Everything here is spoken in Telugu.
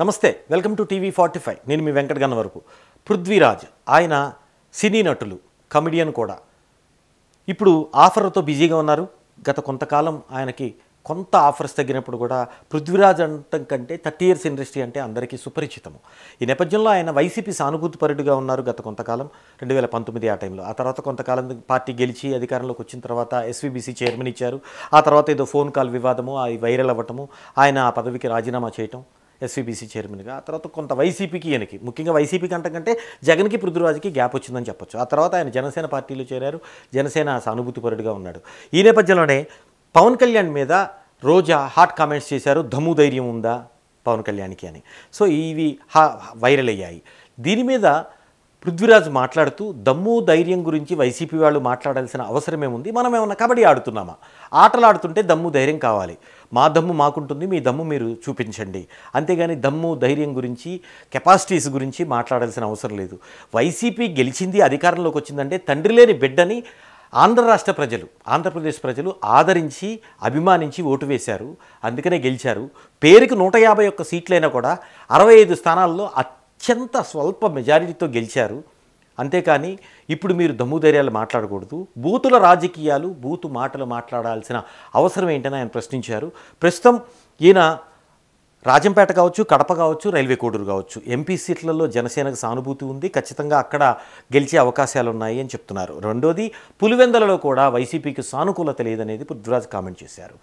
నమస్తే welcome to TV forty five. నేను మీ వెంకట వరకు పృథ్వీరాజ్ ఆయన సినీ నటులు కమెడియన్ కూడా. ఇప్పుడు ఆఫర్లతో బిజీగా ఉన్నారు. గత కొంతకాలం ఆయనకి కొంత ఆఫర్స్ తగ్గినప్పుడు కూడా పృథ్వీరాజ్ అంటం కంటే థర్టీ ఇయర్స్ ఇండస్ట్రీ అంటే అందరికీ సుపరిచితము. ఈ నేపథ్యంలో ఆయన వైసీపీ సానుభూతిపరుడుగా ఉన్నారు గత కొంతకాలం. రెండు వేల పంతొమ్మిది ఆ టైంలో. ఆ తర్వాత కొంతకాలం పార్టీ గెలిచి అధికారంలోకి వచ్చిన తర్వాత ఎస్వీబీసీ చైర్మన్ ఇచ్చారు. ఆ తర్వాత ఏదో ఫోన్ కాల్ వివాదము అది వైరల్ అవ్వటము ఆయన ఆ పదవికి రాజీనామా చేయటం. ఎస్వీబీసీ చైర్మన్గా ఆ తర్వాత కొంత వైసీపీకి ఈయనకి. ముఖ్యంగా వైసీపీకి అంటకంటే జగన్కి పృథ్వీరాజ్కి గ్యాప్ వచ్చిందని చెప్పొచ్చు. ఆ తర్వాత ఆయన జనసేన పార్టీలో చేరారు. జనసేన సానుభూతిపరుడుగా ఉన్నాడు. ఈ నేపథ్యంలోనే పవన్ కళ్యాణ్ మీద రోజా హాట్ కామెంట్స్ చేశారు. దమ్ము ధైర్యం ఉందా పవన్ కళ్యాణ్కి అని. సో ఇవి హా వైరల్ అయ్యాయి. దీని మీద పృథ్వీరాజ్ మాట్లాడుతూ దమ్ము ధైర్యం గురించి వైసీపీ వాళ్ళు మాట్లాడాల్సిన అవసరమేముంది? మనం ఏమన్నా కబడ్డీ ఆడుతున్నామా? ఆటలు ఆడుతుంటే దమ్ము ధైర్యం కావాలి. మా దమ్ము మాకుంటుంది మీ దమ్ము మీరు చూపించండి. అంతేగాని దమ్ము ధైర్యం గురించి కెపాసిటీస్ గురించి మాట్లాడాల్సిన అవసరం లేదు. వైసీపీ గెలిచింది అధికారంలోకి వచ్చిందంటే తండ్రి లేని బిడ్డని ఆంధ్ర రాష్ట్ర ప్రజలు ఆంధ్రప్రదేశ్ ప్రజలు ఆదరించి అభిమానించి ఓటు వేశారు. అందుకనే గెలిచారు. పేరుకి నూట యాభై ఒక్క సీట్లైనా కూడా అరవై ఐదు స్థానాల్లో అత్యంత స్వల్ప మెజారిటీతో గెలిచారు. అంతేకాని ఇప్పుడు మీరు దమ్ముధైర్యాలు మాట్లాడకూడదు. బూతుల రాజకీయాలు బూతు మాటలు మాట్లాడాల్సిన అవసరం ఏంటని ఆయన ప్రశ్నించారు. ప్రస్తుతం ఈయన రాజంపేట కావచ్చు కడప కావచ్చు రైల్వే కోడూరు కావచ్చు. ఎంపీ సీట్లలో జనసేనకు సానుభూతి ఉంది. ఖచ్చితంగా అక్కడ గెలిచే అవకాశాలు ఉన్నాయి అని చెప్తున్నారు. రెండోది పులివెందలలో కూడా వైసీపీకి సానుకూలత లేదనేది పృథ్వరాజ్ కామెంట్ చేశారు.